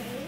Okay.